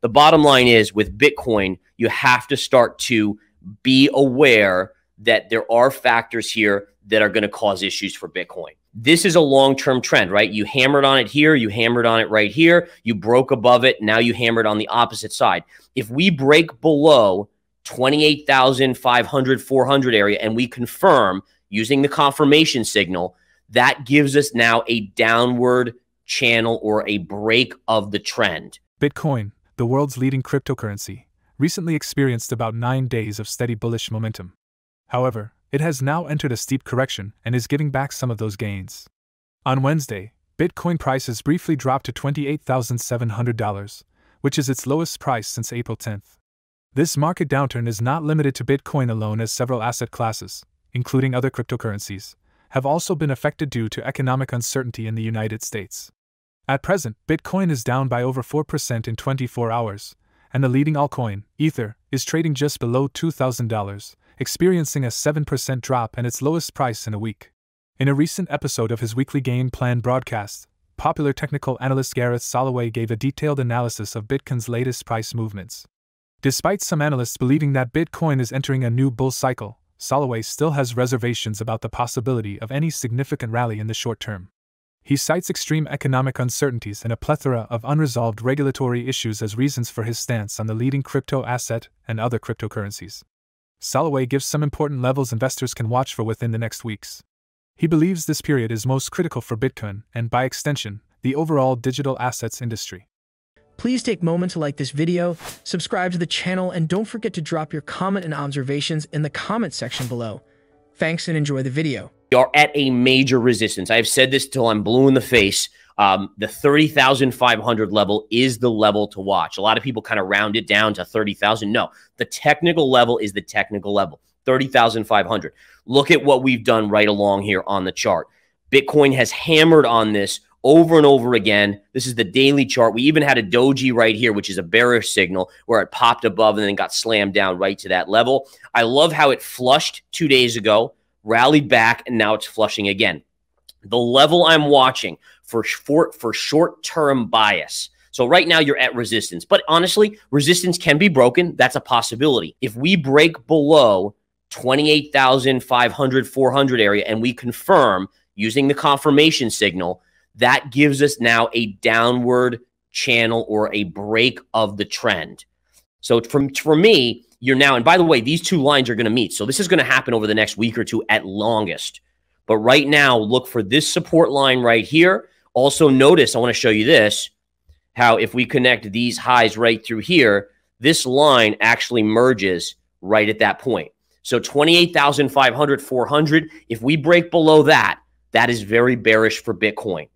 The bottom line is with Bitcoin, you have to start to be aware that there are factors here that are going to cause issues for Bitcoin. This is a long term trend, right? You hammered on it here, you hammered on it right here, you broke above it, now you hammered on the opposite side. If we break below 28,500, 400 area and we confirm using the confirmation signal, that gives us now a downward channel or a break of the trend. Bitcoin, the world's leading cryptocurrency, recently experienced about nine days of steady bullish momentum. However, it has now entered a steep correction and is giving back some of those gains. On Wednesday, Bitcoin prices briefly dropped to $28,700, which is its lowest price since April 10th. This market downturn is not limited to Bitcoin alone, as several asset classes, including other cryptocurrencies, have also been affected due to economic uncertainty in the United States. At present, Bitcoin is down by over 4% in 24 hours, and the leading altcoin, Ether, is trading just below $2,000, experiencing a 7% drop and its lowest price in a week. In a recent episode of his weekly game plan broadcast, popular technical analyst Gareth Soloway gave a detailed analysis of Bitcoin's latest price movements. Despite some analysts believing that Bitcoin is entering a new bull cycle, Soloway still has reservations about the possibility of any significant rally in the short term. He cites extreme economic uncertainties and a plethora of unresolved regulatory issues as reasons for his stance on the leading crypto asset and other cryptocurrencies. Soloway gives some important levels investors can watch for within the next weeks. He believes this period is most critical for Bitcoin and, by extension, the overall digital assets industry. Please take a moment to like this video, subscribe to the channel, and don't forget to drop your comment and observations in the comment section below. Thanks and enjoy the video. Are at a major resistance. I've said this till I'm blue in the face. Um, the 30,500 level is the level to watch. A lot of people kind of round it down to 30,000. No, the technical level is the technical level 30,500. Look at what we've done right along here on the chart. Bitcoin has hammered on this over and over again. This is the daily chart. We even had a doji right here, which is a bearish signal where it popped above and then got slammed down right to that level. I love how it flushed two days ago, rallied back, and now it's flushing again. The level I'm watching for short for short-term bias. So right now you're at resistance, but honestly, resistance can be broken. That's a possibility. If we break below 28,500, 400 area and we confirm using the confirmation signal, that gives us now a downward channel or a break of the trend. So from for me, you're now, and by the way, these two lines are going to meet. So this is going to happen over the next week or two at longest. But right now, look for this support line right here. Also notice, I want to show you this, how if we connect these highs right through here, this line actually merges right at that point. So 28,500, 400, if we break below that, that is very bearish for Bitcoin.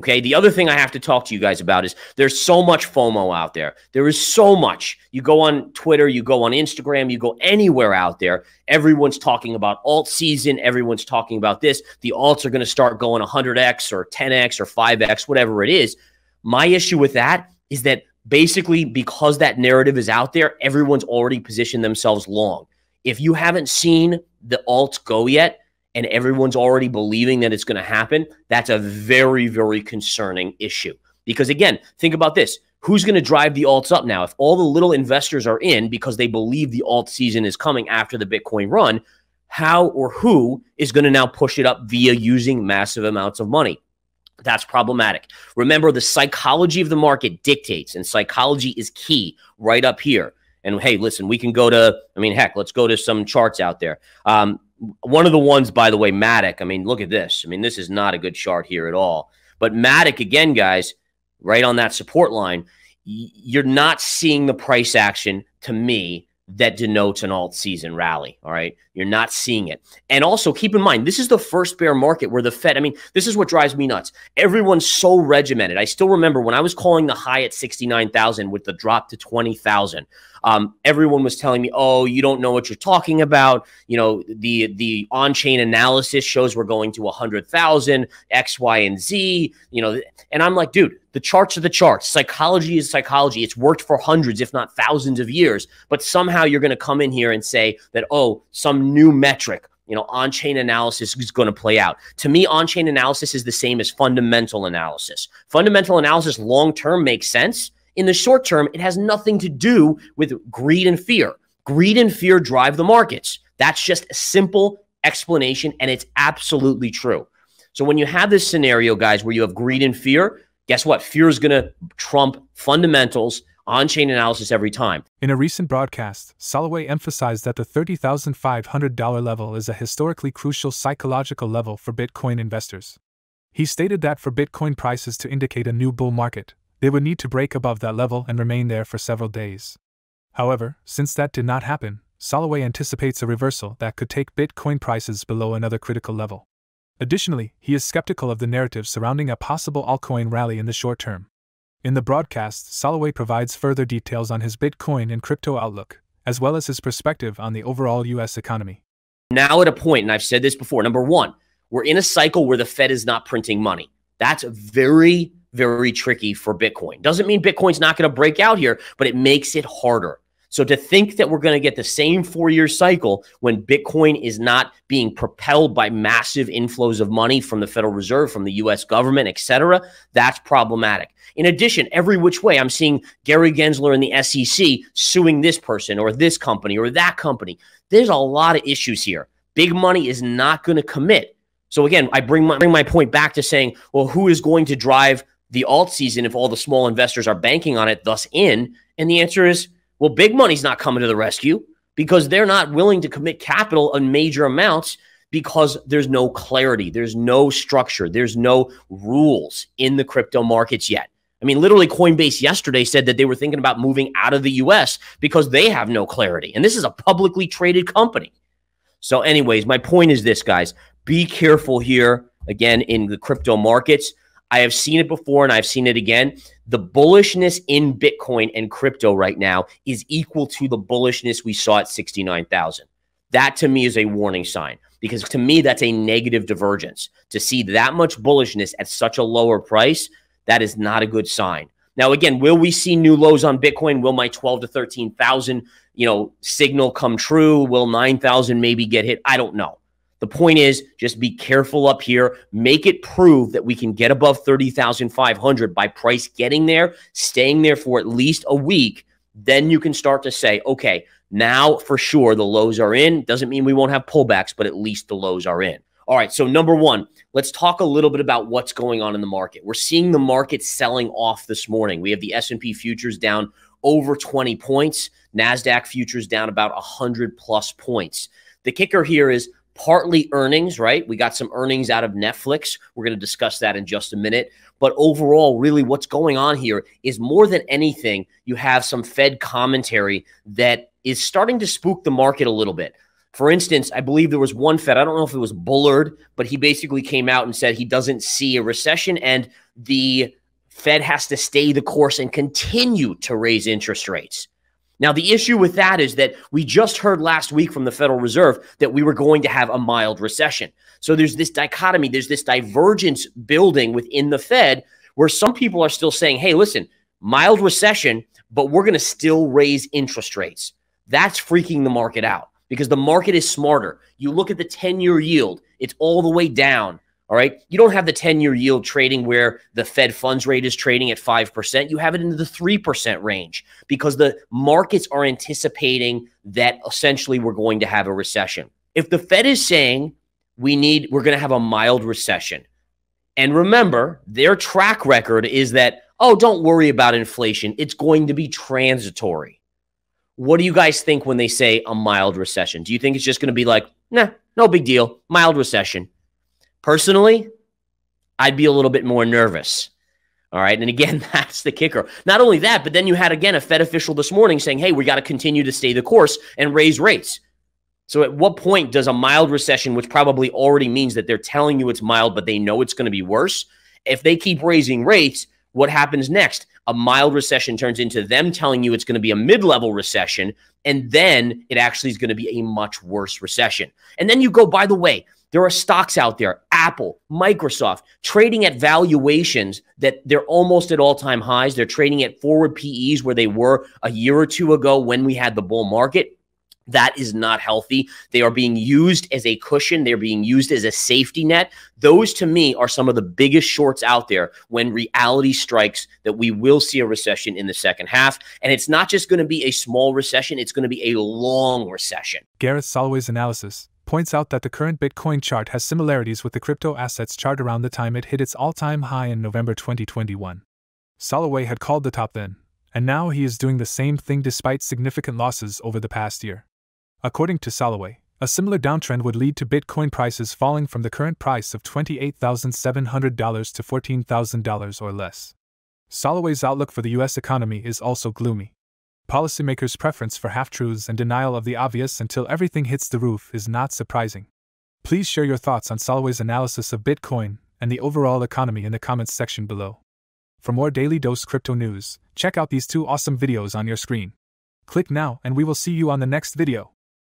Okay. The other thing I have to talk to you guys about is there's so much FOMO out there. There is so much. You go on Twitter, you go on Instagram, you go anywhere out there. Everyone's talking about alt season. Everyone's talking about this. The alts are going to start going 100x or 10x or 5x, whatever it is. My issue with that is that basically because that narrative is out there, everyone's already positioned themselves long. If you haven't seen the alts go yet, and everyone's already believing that it's going to happen, that's a very, very concerning issue. Because again, think about this who's going to drive the alts up now? If all the little investors are in because they believe the alt season is coming after the Bitcoin run, how or who is going to now push it up via using massive amounts of money? That's problematic. Remember, the psychology of the market dictates, and psychology is key right up here. And hey, listen, we can go to, I mean, heck, let's go to some charts out there. Um, one of the ones, by the way, Matic. I mean, look at this. I mean, this is not a good chart here at all. But Matic, again, guys, right on that support line, you're not seeing the price action to me that denotes an alt season rally. All right. You're not seeing it. And also keep in mind, this is the first bear market where the Fed, I mean, this is what drives me nuts. Everyone's so regimented. I still remember when I was calling the high at 69,000 with the drop to 20,000. Um, everyone was telling me, "Oh, you don't know what you're talking about." You know, the the on-chain analysis shows we're going to 100,000 X, Y, and Z. You know, and I'm like, dude, the charts are the charts. Psychology is psychology. It's worked for hundreds, if not thousands, of years. But somehow you're going to come in here and say that, oh, some new metric you know, on chain analysis is going to play out. To me, on chain analysis is the same as fundamental analysis. Fundamental analysis long term makes sense in the short term, it has nothing to do with greed and fear. Greed and fear drive the markets. That's just a simple explanation, and it's absolutely true. So when you have this scenario, guys, where you have greed and fear, guess what? Fear is going to trump fundamentals on chain analysis every time. In a recent broadcast, Soloway emphasized that the $30,500 level is a historically crucial psychological level for Bitcoin investors. He stated that for Bitcoin prices to indicate a new bull market, they would need to break above that level and remain there for several days. However, since that did not happen, Soloway anticipates a reversal that could take Bitcoin prices below another critical level. Additionally, he is skeptical of the narrative surrounding a possible altcoin rally in the short term. In the broadcast, Soloway provides further details on his Bitcoin and crypto outlook, as well as his perspective on the overall U.S. economy. Now, at a point, and I've said this before number one, we're in a cycle where the Fed is not printing money. That's very, very tricky for Bitcoin. Doesn't mean Bitcoin's not going to break out here, but it makes it harder. So to think that we're going to get the same four year cycle when Bitcoin is not being propelled by massive inflows of money from the Federal Reserve, from the US government, et cetera, that's problematic. In addition, every which way, I'm seeing Gary Gensler and the SEC suing this person or this company or that company. There's a lot of issues here. Big money is not going to commit. So again, I bring my, bring my point back to saying, well, who is going to drive the alt season if all the small investors are banking on it, thus in? And the answer is well, big money's not coming to the rescue because they're not willing to commit capital in major amounts because there's no clarity, there's no structure, there's no rules in the crypto markets yet. I mean, literally, Coinbase yesterday said that they were thinking about moving out of the US because they have no clarity. And this is a publicly traded company. So, anyways, my point is this, guys be careful here again in the crypto markets. I have seen it before and I've seen it again. The bullishness in Bitcoin and crypto right now is equal to the bullishness we saw at 69,000. That to me is a warning sign because to me, that's a negative divergence. To see that much bullishness at such a lower price, that is not a good sign. Now, again, will we see new lows on Bitcoin? Will my 12 to 13,000, you know, signal come true? Will 9,000 maybe get hit? I don't know. The point is just be careful up here. Make it prove that we can get above 30,500 by price getting there, staying there for at least a week. Then you can start to say, okay, now for sure the lows are in. Doesn't mean we won't have pullbacks, but at least the lows are in. All right, so number one, let's talk a little bit about what's going on in the market. We're seeing the market selling off this morning. We have the S&P futures down over 20 points, Nasdaq futures down about 100 plus points. The kicker here is partly earnings, right? We got some earnings out of Netflix. We're going to discuss that in just a minute. But overall, really, what's going on here is more than anything, you have some Fed commentary that is starting to spook the market a little bit. For instance, I believe there was one Fed, I don't know if it was Bullard, but he basically came out and said he doesn't see a recession and the Fed has to stay the course and continue to raise interest rates. Now, the issue with that is that we just heard last week from the Federal Reserve that we were going to have a mild recession. So there's this dichotomy, there's this divergence building within the Fed where some people are still saying, hey, listen, mild recession, but we're going to still raise interest rates. That's freaking the market out because the market is smarter. You look at the 10 year yield, it's all the way down. All right. You don't have the 10 year yield trading where the Fed funds rate is trading at 5%. You have it into the 3% range because the markets are anticipating that essentially we're going to have a recession. If the Fed is saying we need, we're going to have a mild recession. And remember, their track record is that, oh, don't worry about inflation. It's going to be transitory. What do you guys think when they say a mild recession? Do you think it's just going to be like, nah, no big deal, mild recession? Personally, I'd be a little bit more nervous. All right. And again, that's the kicker. Not only that, but then you had again a Fed official this morning saying, hey, we got to continue to stay the course and raise rates. So at what point does a mild recession, which probably already means that they're telling you it's mild, but they know it's going to be worse, if they keep raising rates, what happens next? A mild recession turns into them telling you it's going to be a mid level recession, and then it actually is going to be a much worse recession. And then you go, by the way, there are stocks out there, Apple, Microsoft, trading at valuations that they're almost at all time highs. They're trading at forward PEs where they were a year or two ago when we had the bull market. That is not healthy. They are being used as a cushion. They're being used as a safety net. Those, to me, are some of the biggest shorts out there when reality strikes that we will see a recession in the second half. And it's not just going to be a small recession, it's going to be a long recession. Gareth Soloway's analysis points out that the current Bitcoin chart has similarities with the crypto assets chart around the time it hit its all time high in November 2021. Soloway had called the top then, and now he is doing the same thing despite significant losses over the past year. According to Soloway, a similar downtrend would lead to Bitcoin prices falling from the current price of $28,700 to $14,000 or less. Soloway's outlook for the US economy is also gloomy. Policymakers' preference for half truths and denial of the obvious until everything hits the roof is not surprising. Please share your thoughts on Soloway's analysis of Bitcoin and the overall economy in the comments section below. For more daily dose crypto news, check out these two awesome videos on your screen. Click now and we will see you on the next video.